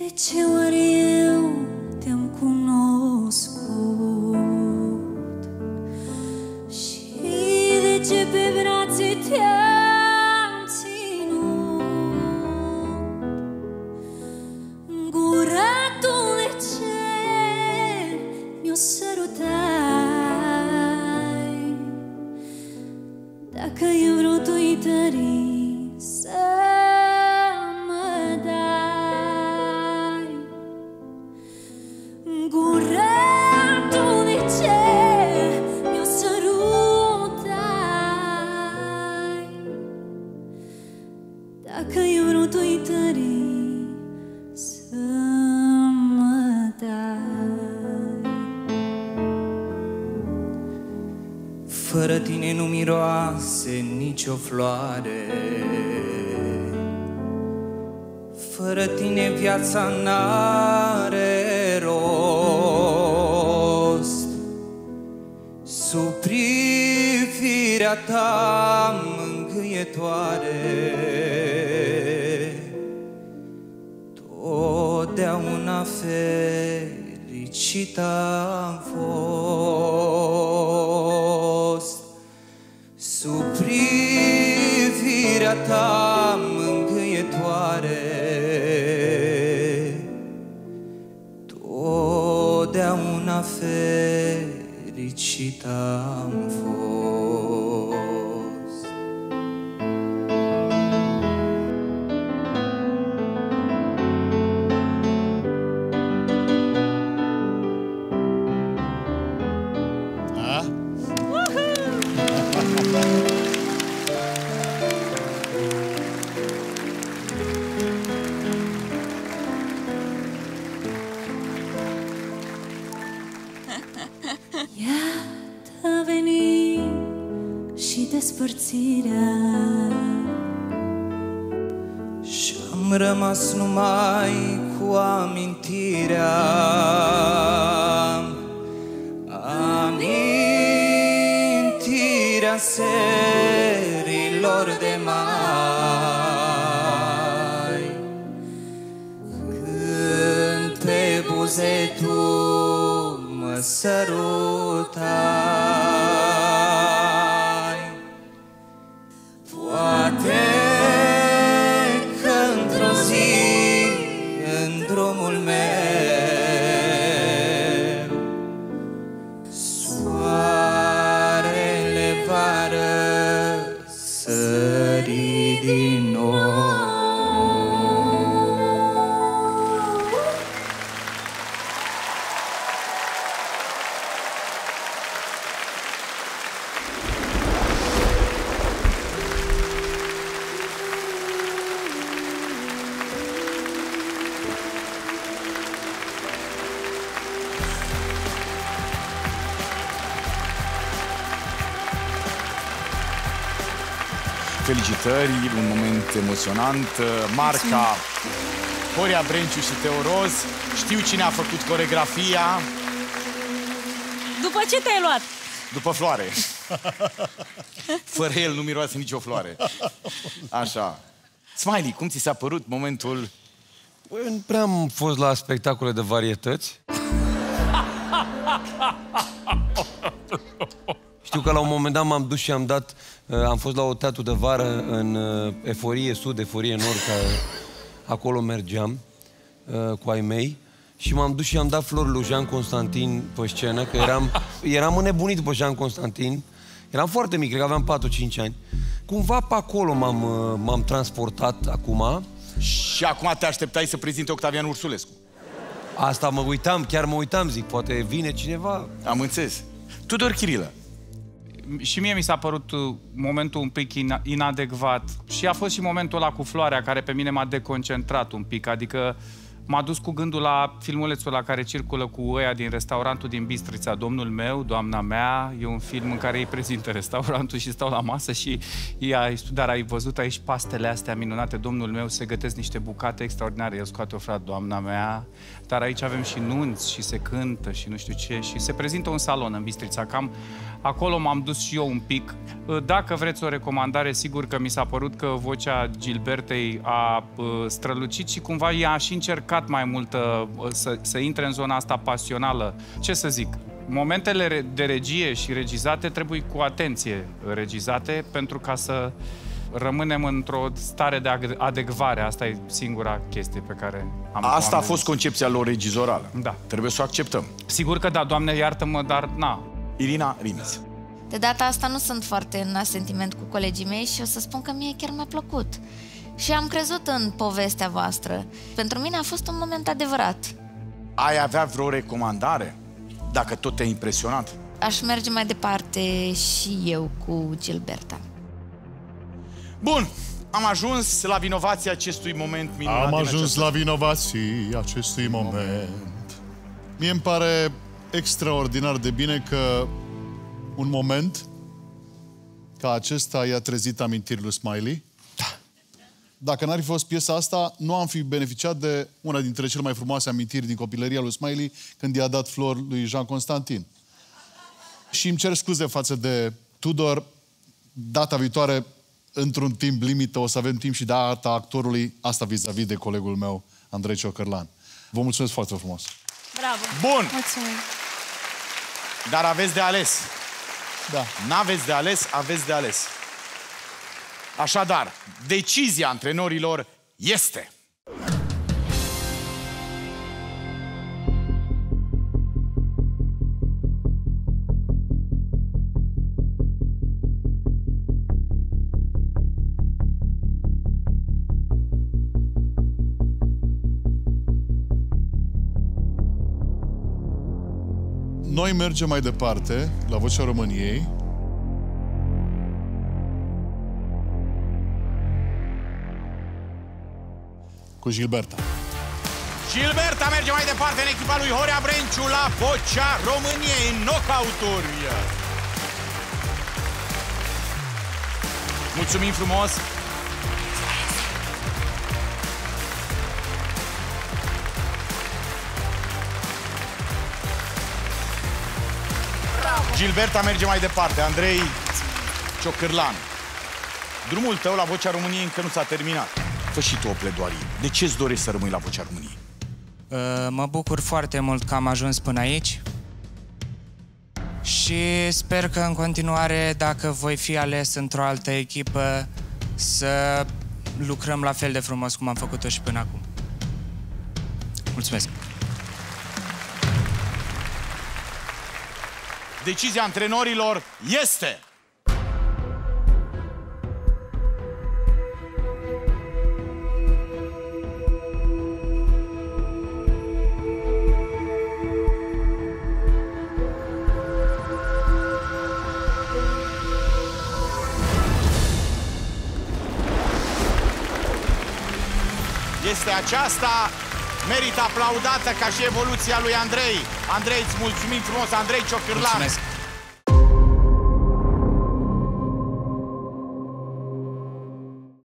De ce oare eu te-am cunoscut? Vrut uitării să mă dai. Fără tine nu miroase nicio floare. Fără tine viața n-are rost. Sub privirea ta mângâietoare Totdeauna fericit am fost. Sub privirea ta mângâietoare Totdeauna fericit am fost și despărțirea. Și-am rămas numai cu amintirea. Amintirea serilor de mai. Când pe buze tu mă sărutai Felicitări, un moment emoționant. Marca, Horia Brenciu și Teoroz. Știu cine a făcut coregrafia După ce te-ai luat? după floare. Fără el nu miroase nicio floare. Așa. Smiley, cum ți s-a părut momentul? Băi, eu nu prea am fost la spectacole de varietăți. Știu că la un moment dat m-am dus și am dat... uh, Am fost la o teatru de vară în uh, Eforie Sud, Eforie Nord, că acolo mergeam uh, cu ai mei. Și m-am dus și am dat flori lui Jean Constantin pe scenă, că eram, eram înnebunit după Jean Constantin. Eram foarte mic, cred că aveam 4-5 ani. Cumva pe acolo m-am, uh, m-am transportat acum. Și acum te așteptai să prezinte Octavian Ursulescu. Asta mă uitam, chiar mă uitam, zic, poate vine cineva. Am înțeles. Tudor Chirilă. Și mie mi s-a părut uh, momentul un pic ina- inadecvat. Și a fost și momentul ăla cu floarea care pe mine m-a deconcentrat un pic, adică m-a dus cu gândul la filmulețul la care circulă cu ăia din restaurantul din Bistrița, domnul meu, doamna mea, e un film în care ei prezintă restaurantul și stau la masă și ea, dar ai văzut aici pastele astea minunate, domnul meu, se gătesc niște bucate extraordinare, el scoate o frate, doamna mea, dar aici avem și nunți și se cântă și nu știu ce. Și se prezintă un salon în Bistrița, cam acolo m-am dus și eu un pic. Dacă vreți o recomandare, sigur că mi s-a părut că vocea Gilbertei a uh, strălucit și cumva ea a și încercat încercat mai mult uh, să, să intre în zona asta pasională. Ce să zic? Momentele re- de regie și regizate trebuie cu atenție regizate pentru ca să rămânem într-o stare de ag- adecvare. Asta e singura chestie pe care am Asta a am- fost concepția lor regizorală. Da. Trebuie să o acceptăm. Sigur că da, Doamne iartă-mă, dar na, Irina Rimes. De data asta nu sunt foarte în asentiment cu colegii mei și o să spun că mie chiar mi-a plăcut. Și am crezut în povestea voastră. Pentru mine a fost un moment adevărat. Ai avea vreo recomandare? Dacă tot te-a impresionat. Aș merge mai departe și eu cu Gilberta. Bun, am ajuns la vinovația acestui moment minunat. Am din ajuns această- la vinovații acestui moment. Mie îmi pare extraordinar de bine că un moment ca acesta i-a trezit amintiri lui Smiley. Da. Dacă n-ar fi fost piesa asta, nu am fi beneficiat de una dintre cele mai frumoase amintiri din copilăria lui Smiley când i-a dat flor lui Jean Constantin. Și îmi cer scuze față de Tudor. Data viitoare, într-un timp limită, o să avem timp și de arta actorului, asta vis-a-vis de colegul meu, Andrei Ciocărlan. Vă mulțumesc foarte frumos! Bravo! Bun, Mulțumim! dar aveți de ales. Da. N-aveți de ales, aveți de ales. Așadar, decizia antrenorilor este... Noi mergem mai departe la Vocea României. Cu Gilberta. Gilberta merge mai departe în echipa lui Horea Brenciu la Vocea României în knockout-uri. Mulțumim frumos! Gilberta merge mai departe. Andrei Ciocârlan. Drumul tău la Vocea României încă nu s-a terminat. Fă și tu o pledoarie. De ce îți dorești să rămâi la Vocea României? Uh, Mă bucur foarte mult că am ajuns până aici și sper că în continuare, dacă voi fi ales într-o altă echipă, să lucrăm la fel de frumos cum am făcut-o și până acum. Mulțumesc! Decizia antrenorilor este... Este aceasta merită aplaudată ca și evoluția lui Andrei. Andrei, îți mulțumim frumos, Andrei Ciocârlan. Mulțumesc.